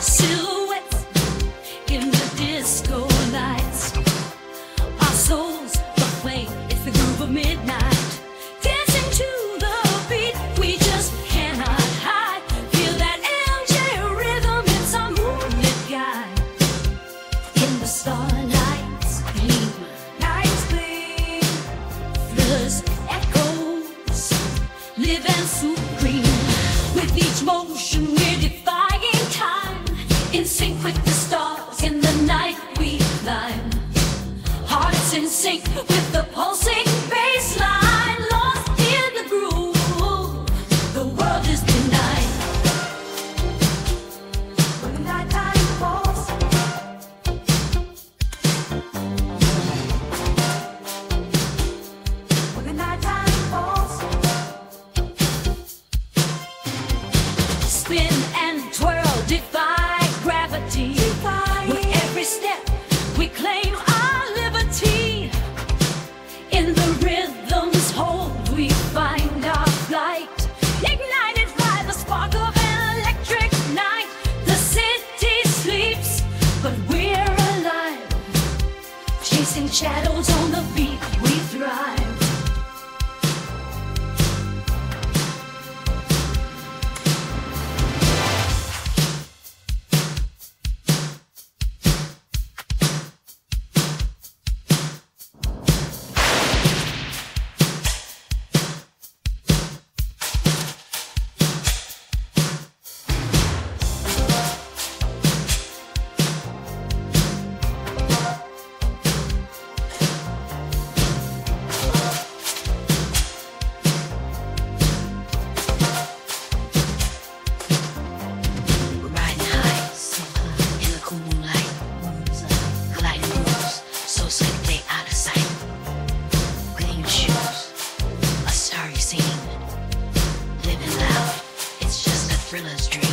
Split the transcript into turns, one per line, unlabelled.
Silhouettes in the disco lights. Our souls are playing. It's the groove of midnight. Dancing to the beat, we just cannot hide. Feel that MJ rhythm, it's our moonlit guide. In the starlights gleam, nights live and supreme. With each motion, we're time in sync with the stars in the night we climb. Hearts in sync with the pulsing baseline, lost in the groove. The world is denied. When the nighttime falls, when the nighttime falls, spin. Casting shadows on the beat, we thrive.
thrillers dream.